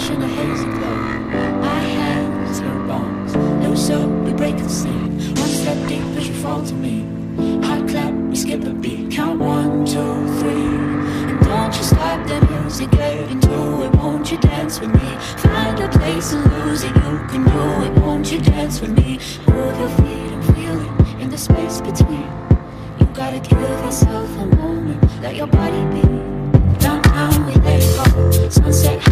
rush in a hazy glow. My hands are bones. No soap, we break the scene. One step deep as you fall to me. Hot clap, we skip a beat. Count one, two, three. And don't you stop the music, get into it. Won't you dance with me? Find a place and lose it. You can do it. Won't you dance with me? Move your feet and feel it in the space between. You gotta give yourself a moment. Let your body be. Downtown we let it go. Sunset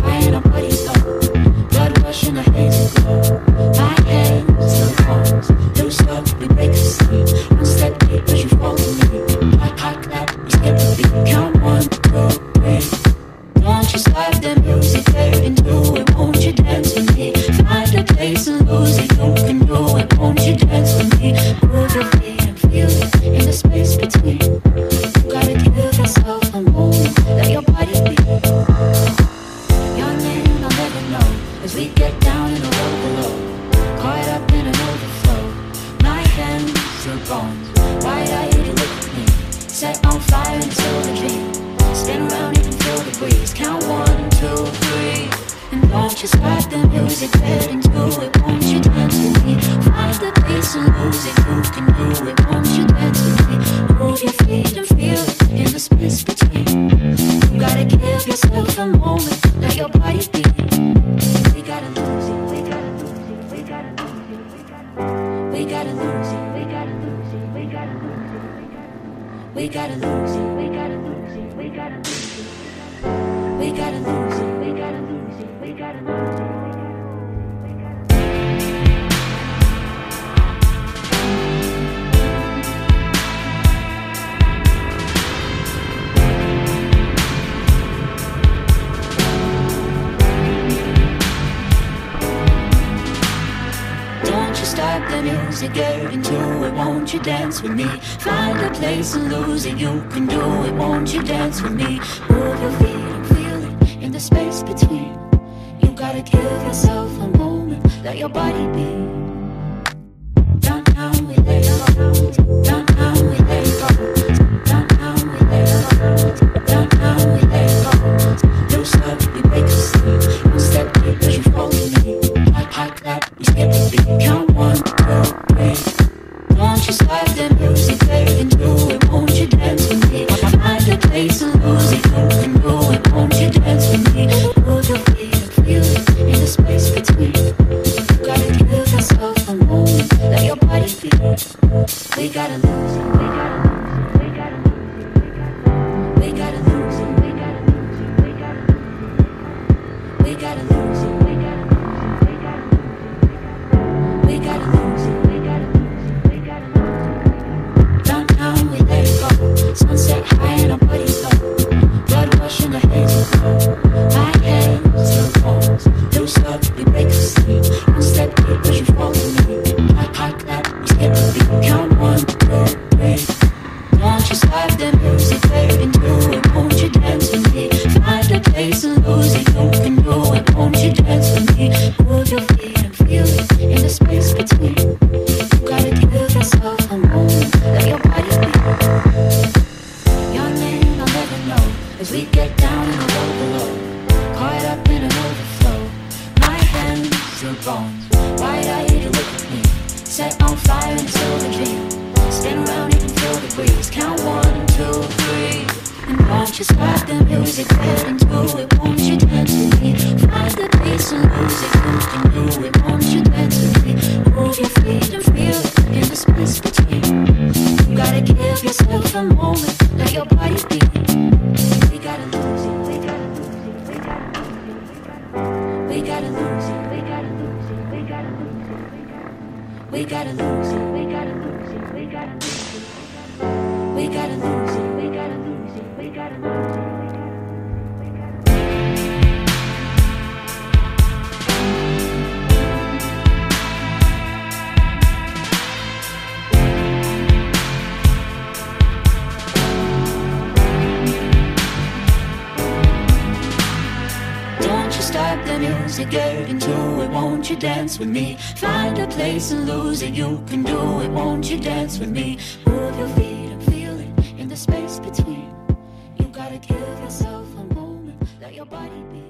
as we get down in the road below. Caught up in an overflow. My hands are bones. Wide-eyed, you look at me. Set on fire until the dream. Spin around, you can feel the breeze. Count one, two, three. And don't you stop the music, get into it. Won't you dance with me? Find the peace and lose it. You can do it. Won't you dance with me? Move your feet and feel it in the space between. You gotta give yourself a moment. Let your body be. We gotta lose it. We gotta lose it. We gotta lose it. We gotta lose it. We gotta lose it. We gotta lose it. The music, get into it. Won't you dance with me? Find a place and lose it. You can do it. Won't you dance with me? Move your feet and feel it in the space between. You gotta give yourself a moment. Let your body be. We gotta lose as we get down in the road below. Caught up in an overflow. My hands are bones. Wide-eyed, you look at me. Set on fire until the dream. Spin around, you can feel the breeze. Count one, two, three. And won't you stop the music, get into it? Won't you dance with me? Find the peace gotta lose it. We gotta lose it. We gotta lose it. We gotta lose it. The music, get into it. Won't you dance with me? Find a place and lose it. You can do it. Won't you dance with me? Move your feet and feel it in the space between. You gotta give yourself a moment. Let your body be.